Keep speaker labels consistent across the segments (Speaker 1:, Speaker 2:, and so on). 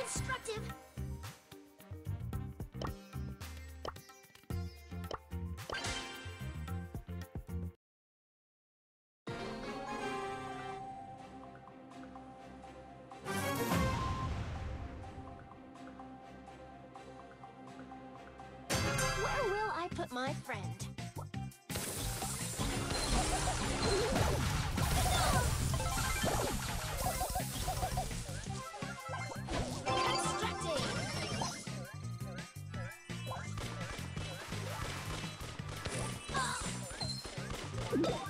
Speaker 1: instructive. Where will I put my friend? you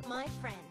Speaker 1: put my friend.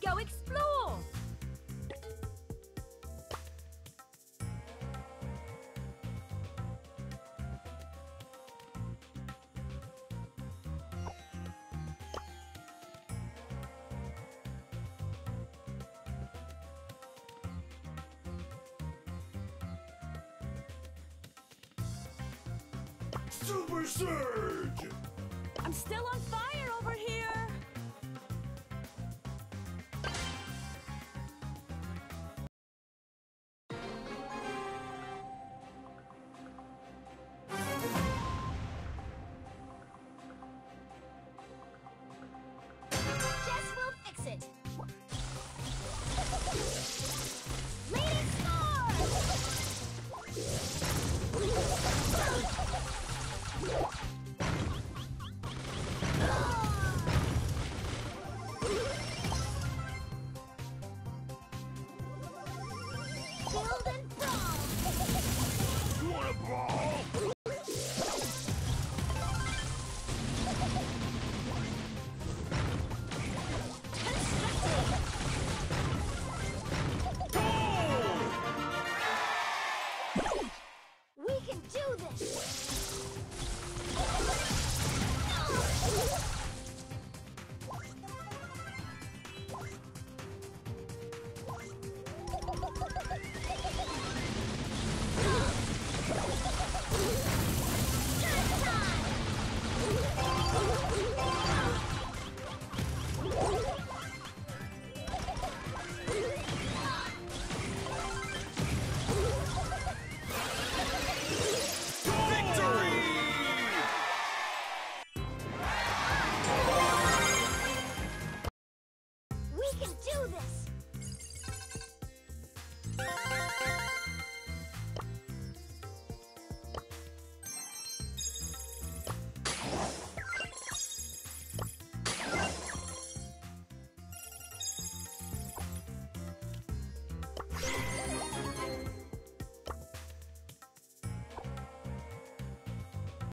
Speaker 1: Go explore!
Speaker 2: Super Surge!
Speaker 1: I'm still on fire over here! do this!